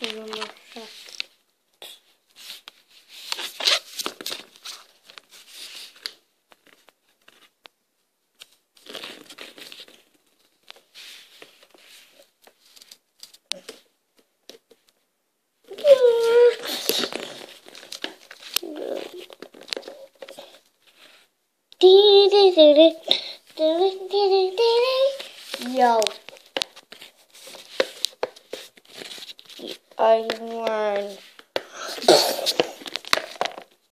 Kırılırsa. Yo. I learned